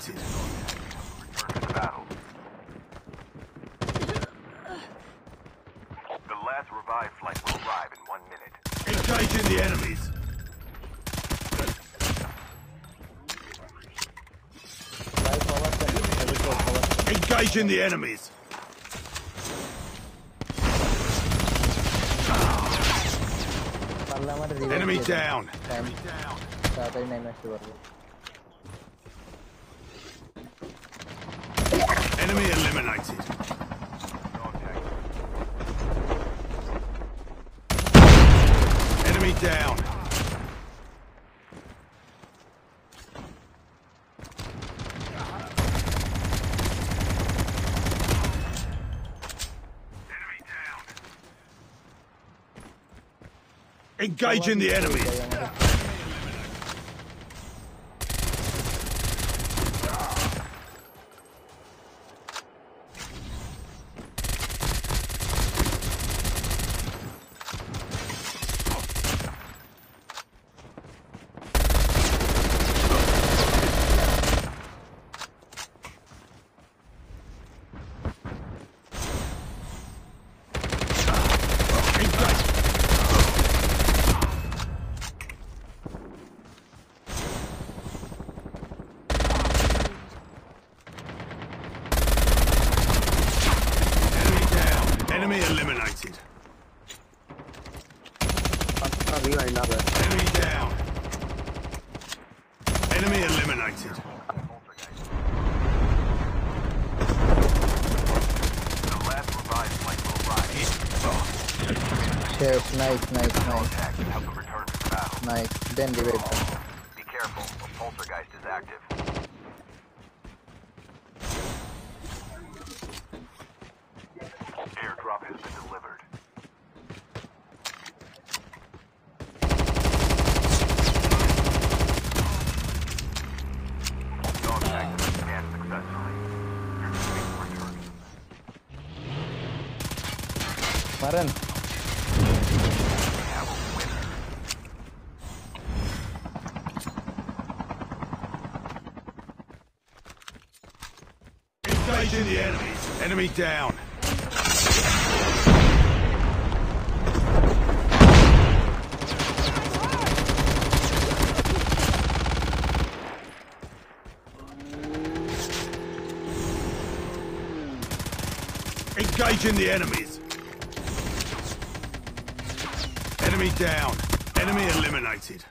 sighted. Return battle. The last revived flight will arrive in one minute. Engaging the enemies! Engaging the enemies! Enemy down! Enemy down! eliminated. Enemy down. Engaging the enemy. not me right now. Enemy down. Enemy eliminated. The last revived flight will arrive. Sheriff, nice, nice, nice. Nice. Then the red. Be careful. A poltergeist is active. Airdrop has been delivered. Parang. Engaging the enemy. Enemy down. Engaging the enemies. Enemy down. Enemy eliminated.